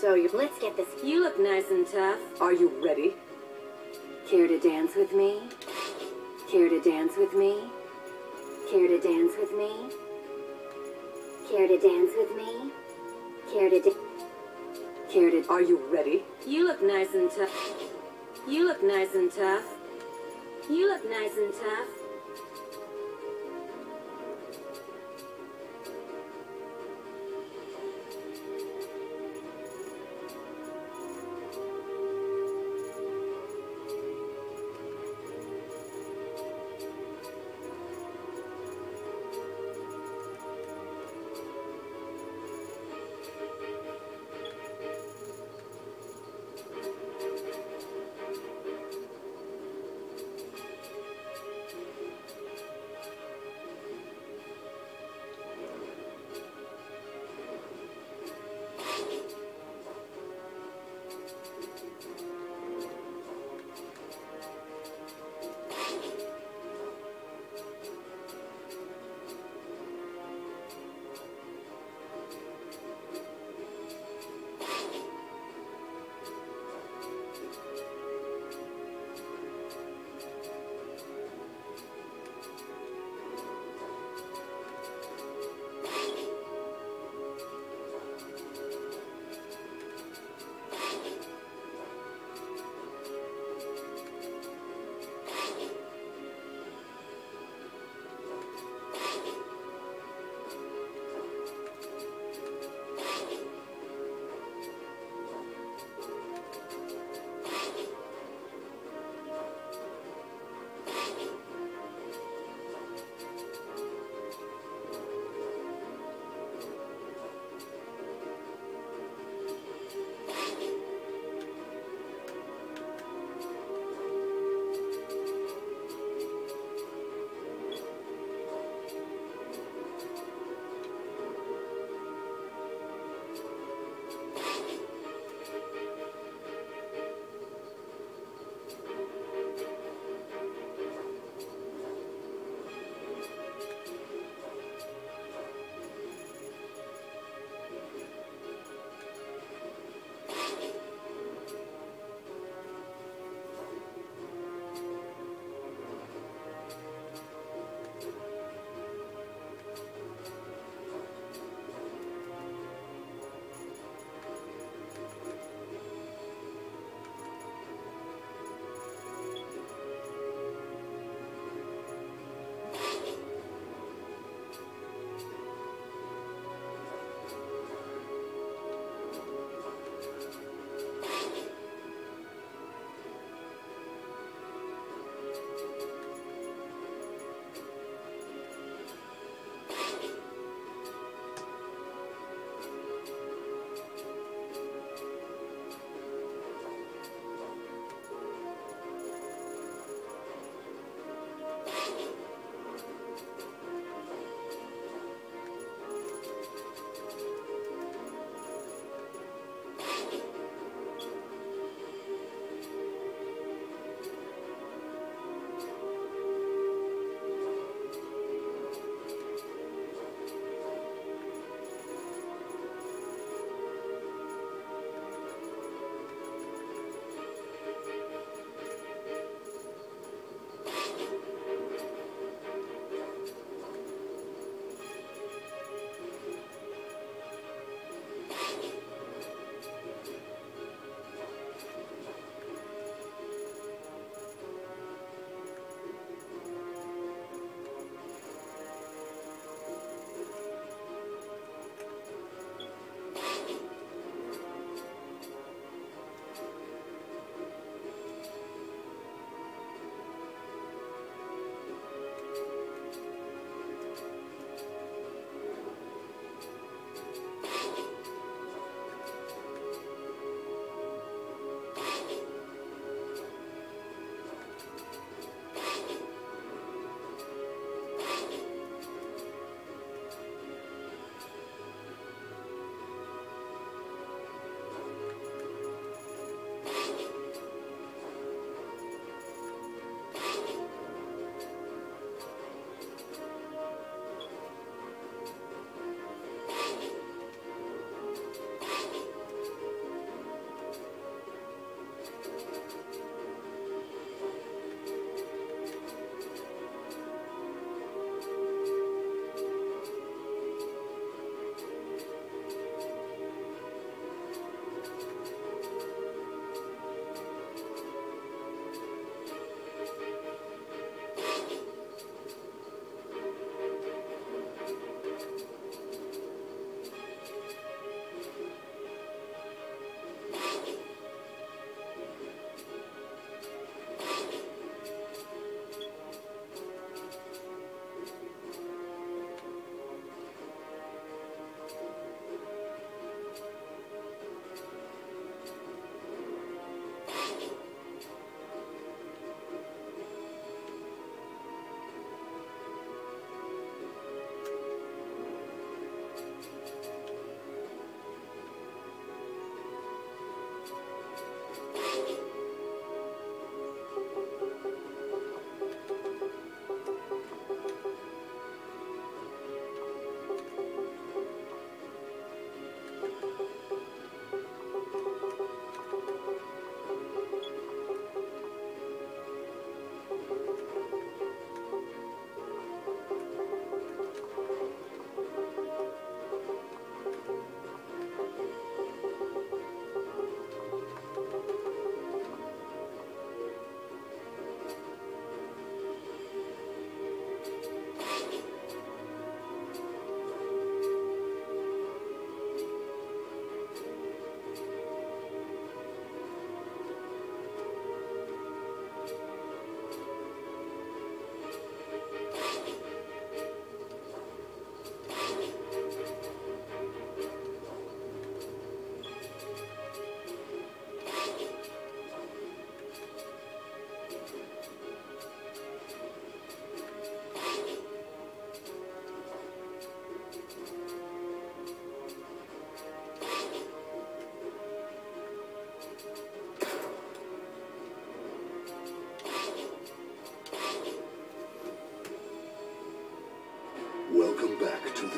So you let's get this. You look nice and tough. Are you ready? Care to dance with me? Care to dance with me? Care to dance with me? Care to dance with me? Care to? Care to. Are you ready? You look nice and tough. You look nice and tough. You look nice and tough.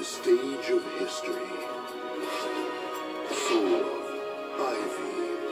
Stage of history. Soul of Ivy.